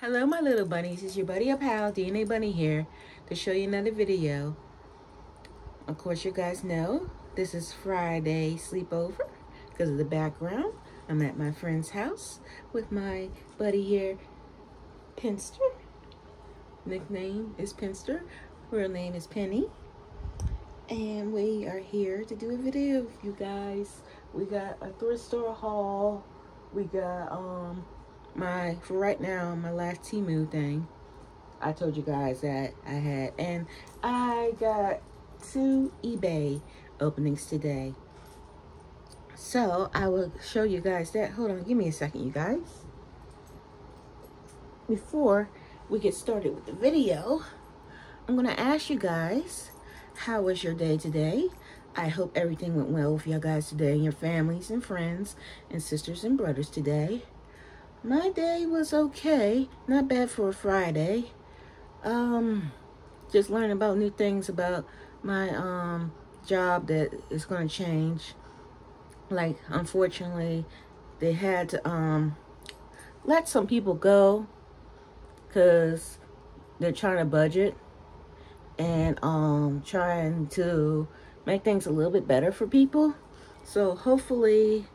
Hello my little bunnies, it's your buddy a pal, DNA Bunny here to show you another video. Of course you guys know this is Friday sleepover because of the background. I'm at my friend's house with my buddy here, Pinster. Nickname is Pinster, real name is Penny. And we are here to do a video you guys. We got a thrift store haul. We got um my for right now my last Temu thing. I told you guys that I had and I got two eBay openings today. So I will show you guys that. Hold on, give me a second, you guys. Before we get started with the video, I'm gonna ask you guys, how was your day today? I hope everything went well with you guys today and your families and friends and sisters and brothers today. My day was okay. Not bad for a Friday. Um, just learning about new things about my um job that is going to change. Like, unfortunately, they had to um let some people go because they're trying to budget and um trying to make things a little bit better for people. So hopefully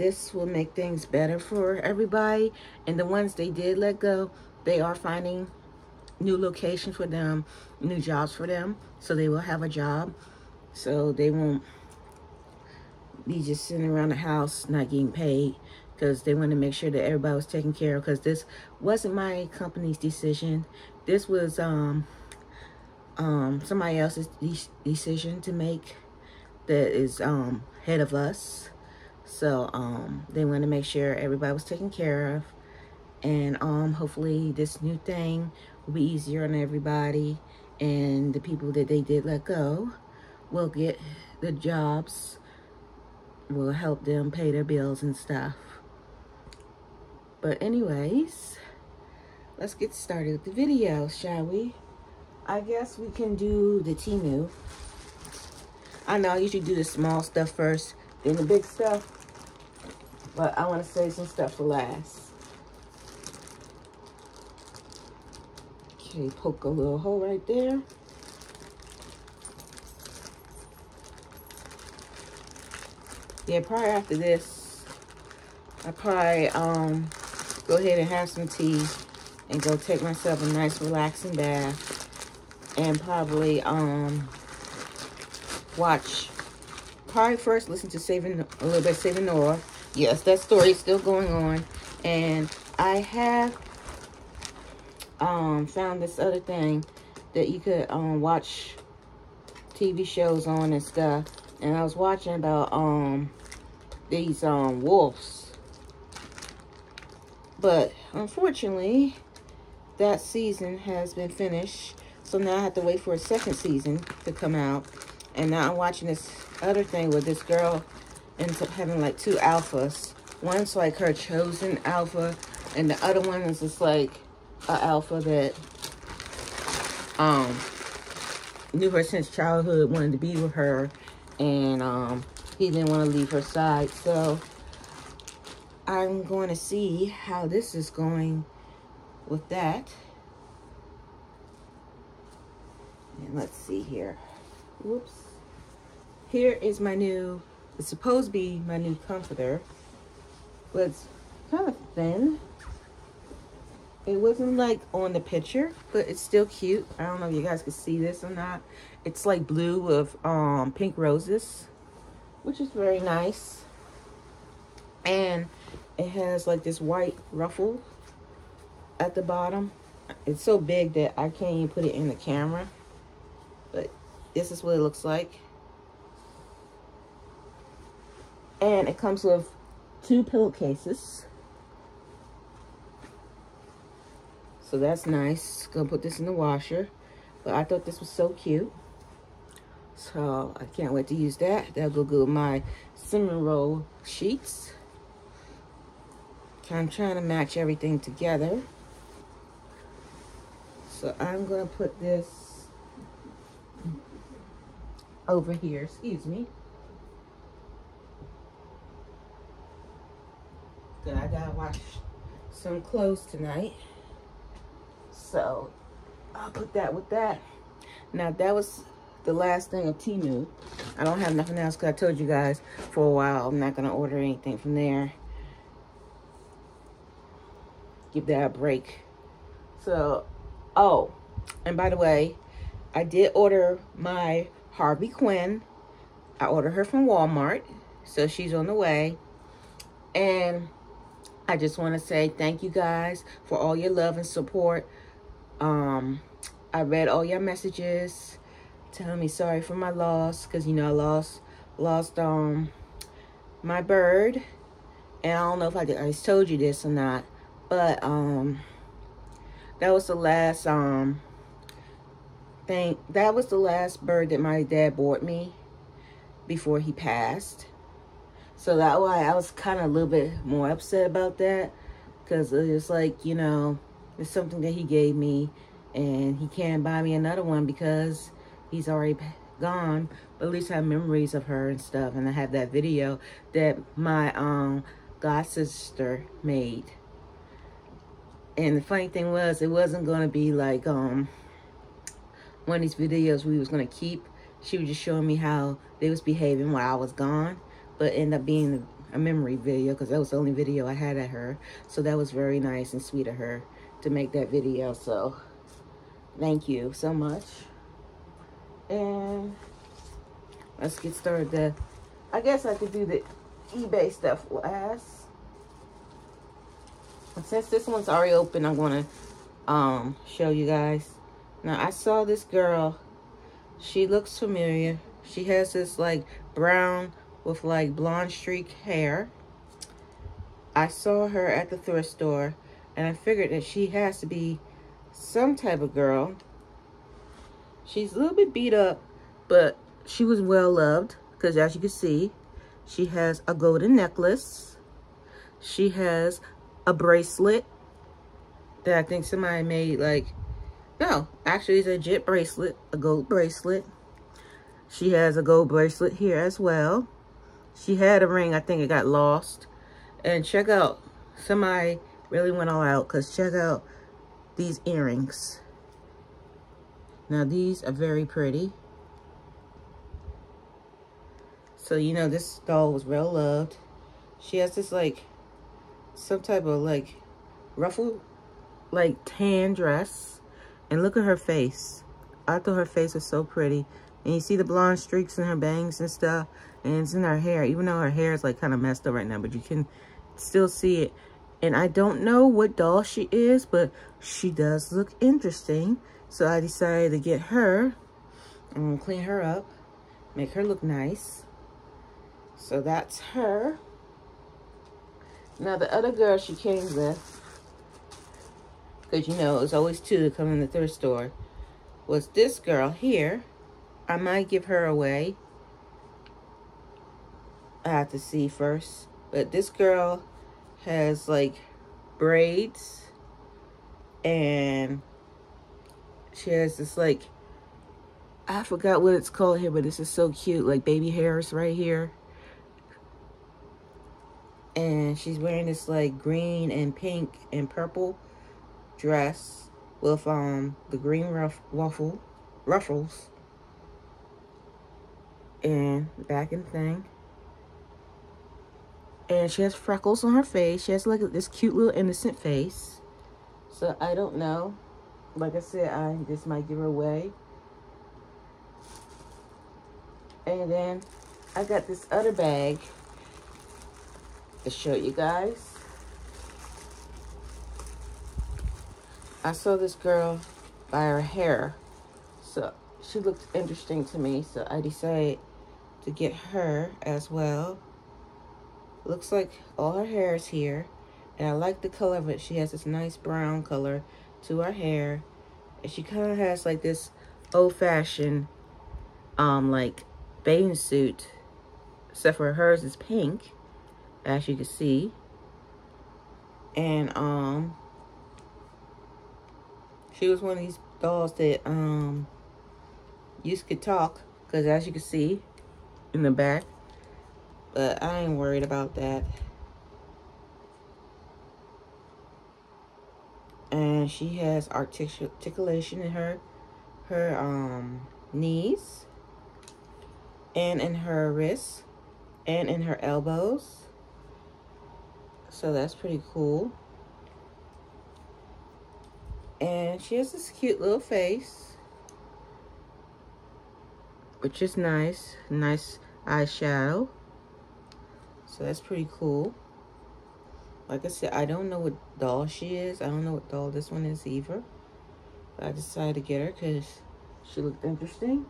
this will make things better for everybody. And the ones they did let go, they are finding new locations for them, new jobs for them. So they will have a job. So they won't be just sitting around the house not getting paid because they want to make sure that everybody was taken care of because this wasn't my company's decision. This was um um somebody else's de decision to make that is um head of us. So um, they want to make sure everybody was taken care of. And um, hopefully this new thing will be easier on everybody. And the people that they did let go will get the jobs, will help them pay their bills and stuff. But anyways, let's get started with the video, shall we? I guess we can do the Temu. I know I usually do the small stuff first, then the big stuff. But I want to save some stuff for last. Okay, poke a little hole right there. Yeah, probably after this, I probably um go ahead and have some tea and go take myself a nice relaxing bath and probably um watch probably first listen to saving a little bit saving Noah yes, that story is still going on. And I have um, found this other thing that you could um, watch TV shows on and stuff. And I was watching about um, these um, wolves. But unfortunately, that season has been finished. So now I have to wait for a second season to come out. And now I'm watching this other thing with this girl ends up having like two alphas. One's like her chosen alpha, and the other one is just like a alpha that um knew her since childhood, wanted to be with her, and um he didn't want to leave her side. So I'm going to see how this is going with that. And let's see here. Whoops. Here is my new it's supposed to be my new comforter, but it's kind of thin. It wasn't like on the picture, but it's still cute. I don't know if you guys can see this or not. It's like blue with um, pink roses, which is very nice. And it has like this white ruffle at the bottom. It's so big that I can't even put it in the camera. But this is what it looks like. And it comes with two pillowcases. So that's nice. Gonna put this in the washer. But I thought this was so cute. So I can't wait to use that. That'll go good with my cinnamon roll sheets. I'm trying to match everything together. So I'm to put this over here. Excuse me. Good, I gotta wash some clothes tonight. So I'll put that with that. Now that was the last thing of Temu. I don't have nothing else because I told you guys for a while I'm not going to order anything from there. Give that a break. So, oh, and by the way, I did order my Harley Quinn. I ordered her from Walmart. So she's on the way. And I just want to say thank you guys for all your love and support. Um, I read all your messages telling me sorry for my loss because you know I lost lost um my bird and I don't know if I, did, I told you this or not but um that was the last um thing that was the last bird that my dad bought me before he passed so that why I was kind of a little bit more upset about that because it's like you know it's something that he gave me and he can't buy me another one because he's already gone. But at least I have memories of her and stuff and I have that video that my um god sister made. And the funny thing was it wasn't going to be like um one of these videos we was going to keep. She was just showing me how they was behaving while I was gone but ended up being a memory video because that was the only video I had of her so that was very nice and sweet of her to make that video so thank you so much and let's get started there. I guess I could do the eBay stuff last. And since this one's already open, I'm going to um, show you guys. Now, I saw this girl. She looks familiar. She has this, like, brown with, like, blonde streak hair. I saw her at the thrift store, and I figured that she has to be some type of girl She's a little bit beat up, but she was well loved because as you can see, she has a golden necklace. She has a bracelet that I think somebody made like, no, actually it's a jet bracelet, a gold bracelet. She has a gold bracelet here as well. She had a ring, I think it got lost. And check out, somebody really went all out because check out these earrings. Now these are very pretty. So, you know, this doll was well loved. She has this, like, some type of, like, ruffle, like, tan dress. And look at her face. I thought her face was so pretty. And you see the blonde streaks in her bangs and stuff. And it's in her hair. Even though her hair is, like, kind of messed up right now. But you can still see it. And I don't know what doll she is. But she does look interesting. So I decided to get her. I'm to clean her up. Make her look nice. So that's her. Now the other girl she came with, because you know it's always two to come in the thrift store, was this girl here. I might give her away. I have to see first. But this girl has like braids and she has this like, I forgot what it's called here, but this is so cute. Like baby hairs right here. And she's wearing this like green and pink and purple dress with um the green ruff waffle ruffles and back and thing. And she has freckles on her face. She has like this cute little innocent face. So I don't know like I said, I this might give her away. And then I got this other bag to show you guys. I saw this girl by her hair. So she looked interesting to me. So I decided to get her as well. Looks like all her hair is here. And I like the color of it. She has this nice brown color to her hair. And she kind of has like this old-fashioned, um, like bathing suit. Except for hers is pink, as you can see. And, um, she was one of these dolls that, um, used to talk. Because as you can see in the back. But I ain't worried about that. And she has articulation in her her um knees and in her wrists and in her elbows. So that's pretty cool. And she has this cute little face. Which is nice. Nice eyeshadow. So that's pretty cool. Like I said, I don't know what doll she is. I don't know what doll this one is either. But I decided to get her because she looked interesting.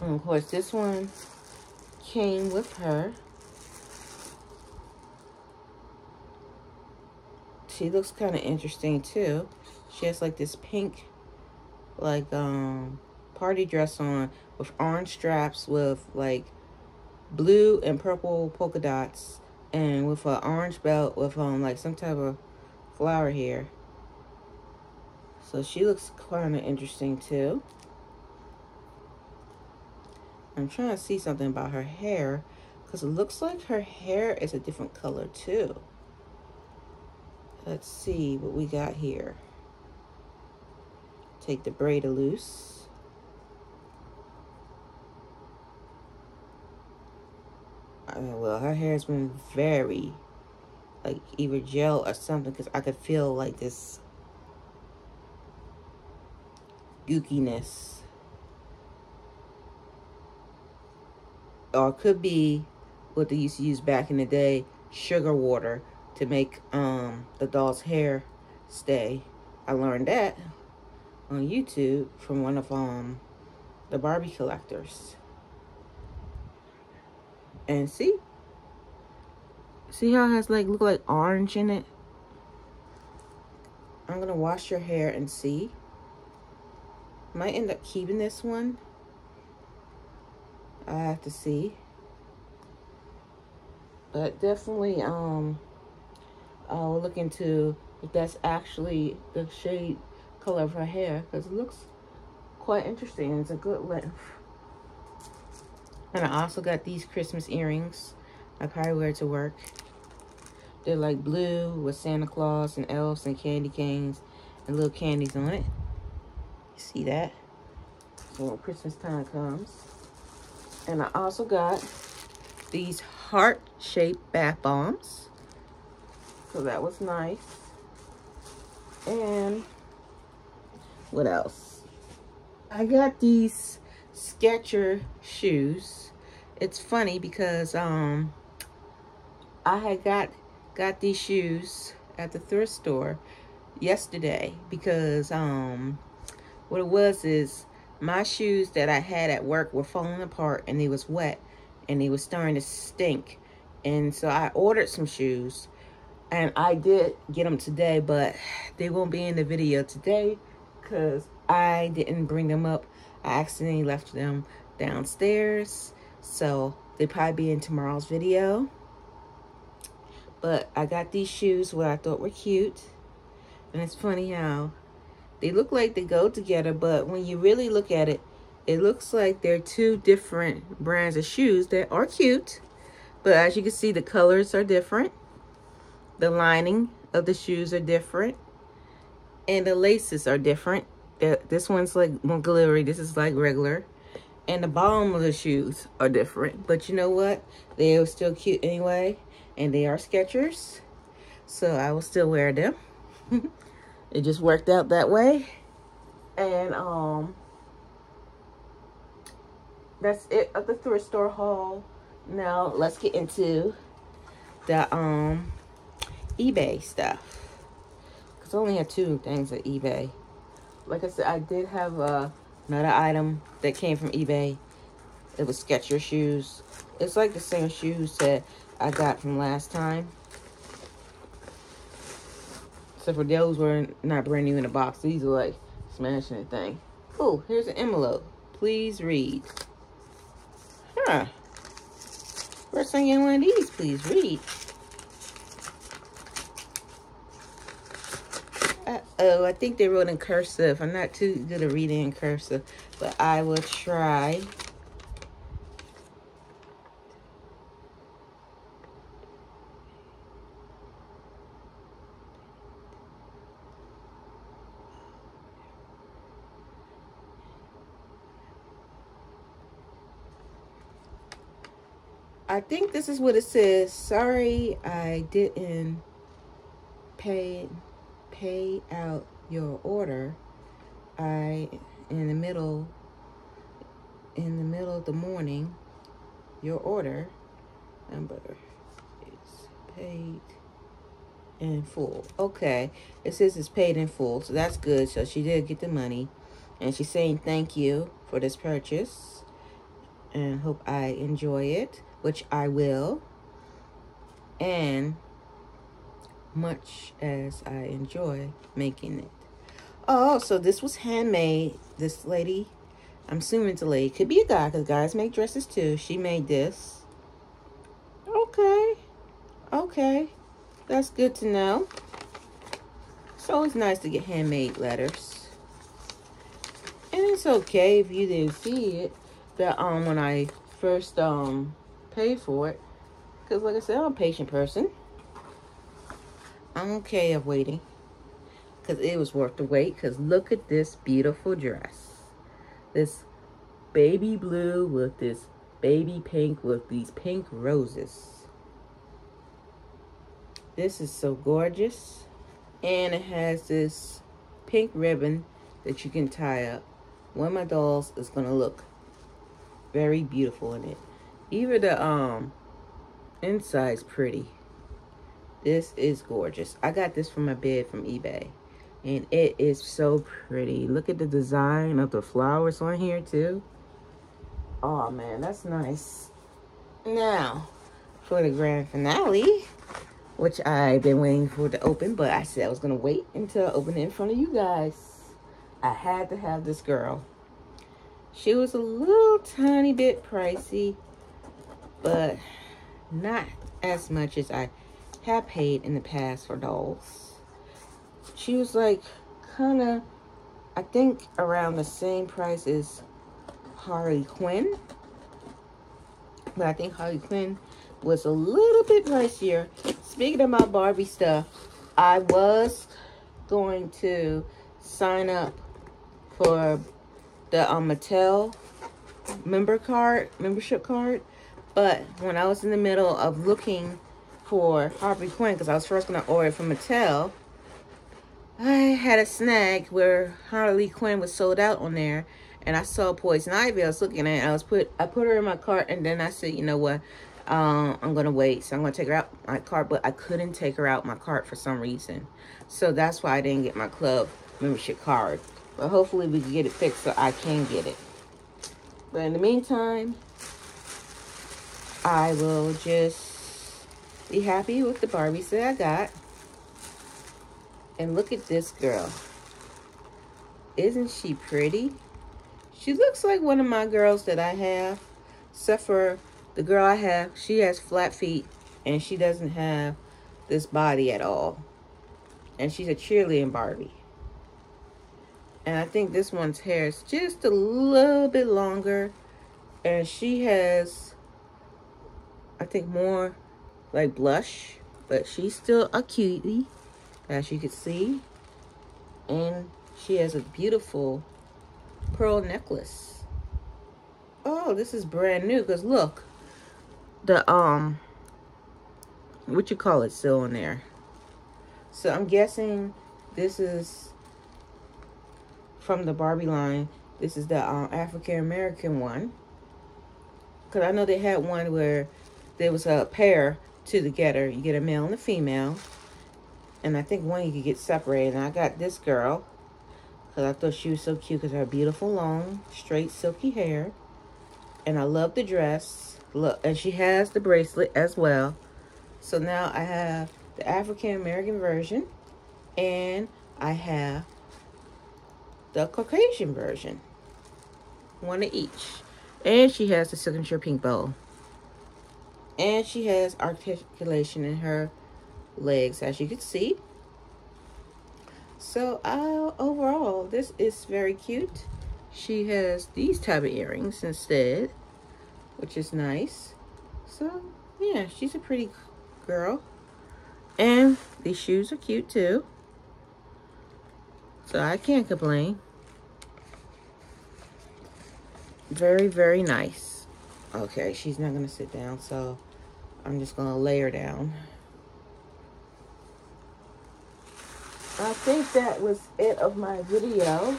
And of course, this one came with her. She looks kind of interesting too. She has like this pink, like, um, party dress on with orange straps with like blue and purple polka dots and with an orange belt with um like some type of flower here. So she looks kind of interesting too. I'm trying to see something about her hair because it looks like her hair is a different color too. Let's see what we got here. Take the braid loose. I mean, well, her hair's been very, like, either gel or something, because I could feel, like, this gookiness. Or it could be what they used to use back in the day, sugar water, to make um, the doll's hair stay. I learned that on YouTube from one of um, the Barbie collectors. And see? See how it has like, look like orange in it? I'm to wash your hair and see. Might end up keeping this one. I have to see. But definitely, um, I'll look into if that's actually the shade color of her hair. Because it looks quite interesting. It's a good length. And I also got these Christmas earrings. I probably wear to work. They're like blue with Santa Claus and elves and candy canes and little candies on it. You see that? So when Christmas time comes. And I also got these heart-shaped bath bombs. So that was nice. And what else? I got these Sketcher shoes. It's funny because um I had got got these shoes at the thrift store yesterday because um what it was is my shoes that I had at work were falling apart and they was wet and they was starting to stink and so I ordered some shoes and I did get them today but they won't be in the video today because I didn't bring them up I accidentally left them downstairs. So they probably be in tomorrow's video. But I got these shoes what I thought were cute. And it's funny how they look like they go together. But when you really look at it, it looks like they're two different brands of shoes that are cute. But as you can see, the colors are different. The lining of the shoes are different. And the laces are different this one's like more glittery. This is like regular. And the bottom of the shoes are different. But you know what? They are still cute anyway. And they are Skechers. So I will still wear them. it just worked out that way. And um that's it of the thrift store haul. Now let's get into the um eBay stuff. Because I only have two things at eBay like I said, I did have uh, another item that came from eBay. It was Skechers shoes. It's like the same shoes that I got from last time. Except for those were not brand new in the box. These are like smashing the thing. Oh, here's an envelope. Please read. Huh. First thing in one of these, please read. Uh-oh, I think they wrote in cursive. I'm not too good at reading in cursive, but I will try. I think this is what it says. Sorry, I didn't pay pay out your order. I in the middle in the middle of the morning your order number is paid in full. Okay. It says it's paid in full, so that's good. So she did get the money. And she's saying thank you for this purchase. And hope I enjoy it, which I will. And much as I enjoy making it. Oh, so this was handmade. This lady, I'm assuming it's a lady. Could be a guy, because guys make dresses too. She made this. Okay. Okay. That's good to know. It's always nice to get handmade letters. And it's okay if you didn't see it. That um when I first um paid for it. Because like I said, I'm a patient person. I'm okay of waiting. Because it was worth the wait. Because look at this beautiful dress. This baby blue with this baby pink with these pink roses. This is so gorgeous. And it has this pink ribbon that you can tie up. One of my dolls is going to look very beautiful in it. Even the um inside's pretty. This is gorgeous. I got this from my bed from eBay. And it is so pretty. Look at the design of the flowers on here too. Oh man, that's nice. Now, for the grand finale, which I've been waiting for to open, but I said I was going to wait until I open it in front of you guys. I had to have this girl. She was a little tiny bit pricey, but not as much as I have paid in the past for dolls. She was like kind of, I think around the same price as Harley Quinn. But I think Harley Quinn was a little bit pricier. Speaking of my Barbie stuff, I was going to sign up for the um, Mattel member card, membership card. But when I was in the middle of looking for Harley Quinn, because I was first going to order from Mattel, I had a snag where Harley Quinn was sold out on there. And I saw Poison Ivy. I was looking at it. I was put I put her in my cart and then I said, you know what? um, I'm going to wait. So I'm going to take her out my cart, but I couldn't take her out my cart for some reason. So that's why I didn't get my club membership card. But hopefully we can get it fixed so I can get it. But in the meantime, I will just be happy with the Barbies that I got. And look at this girl. Isn't she pretty? She looks like one of my girls that I have. Except for the girl I have, she has flat feet and she doesn't have this body at all. And she's a cheerleading Barbie. And I think this one's hair is just a little bit longer. And she has, I think, more like blush. But she's still a cutie, as you can see. And she has a beautiful pearl necklace. Oh, this is brand new because look, the um what you call it still in there so i'm guessing this is from the barbie line this is the um, african american one because i know they had one where there was a pair to together you get a male and a female and i think one you could get separated and i got this girl because i thought she was so cute because her beautiful long straight silky hair and i love the dress Look, and she has the bracelet as well. So now I have the African American version and I have the Caucasian version. One of each. And she has the signature pink bow. And she has articulation in her legs, as you can see. So uh, overall, this is very cute. She has these type of earrings instead which is nice. So, yeah, she's a pretty girl. And these shoes are cute too. So I can't complain. Very, very nice. Okay, she's not going to sit down, so I'm just going to lay her down. I think that was it of my video.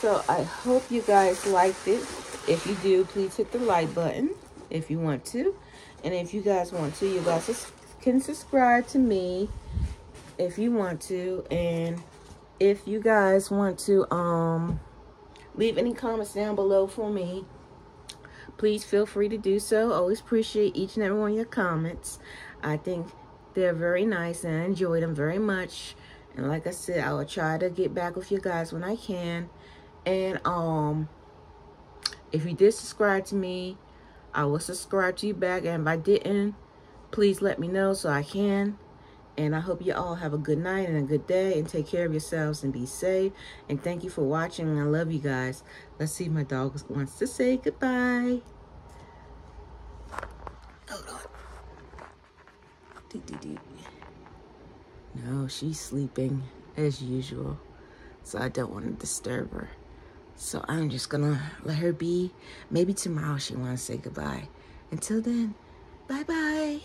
So I hope you guys liked it. If you do, please hit the like button if you want to. And if you guys want to, you guys can subscribe to me if you want to. And if you guys want to um leave any comments down below for me, please feel free to do so. Always appreciate each and every one of your comments. I think they're very nice and I enjoy them very much. And like I said, I will try to get back with you guys when I can. And um, if you did subscribe to me, I will subscribe to you back. And if I didn't, please let me know so I can. And I hope you all have a good night and a good day. And take care of yourselves and be safe. And thank you for watching. I love you guys. Let's see my dog wants to say goodbye. Hold on. Dee, dee, dee. No, she's sleeping as usual. So I don't want to disturb her. So I'm just gonna let her be. Maybe tomorrow she wants to say goodbye. Until then, bye-bye.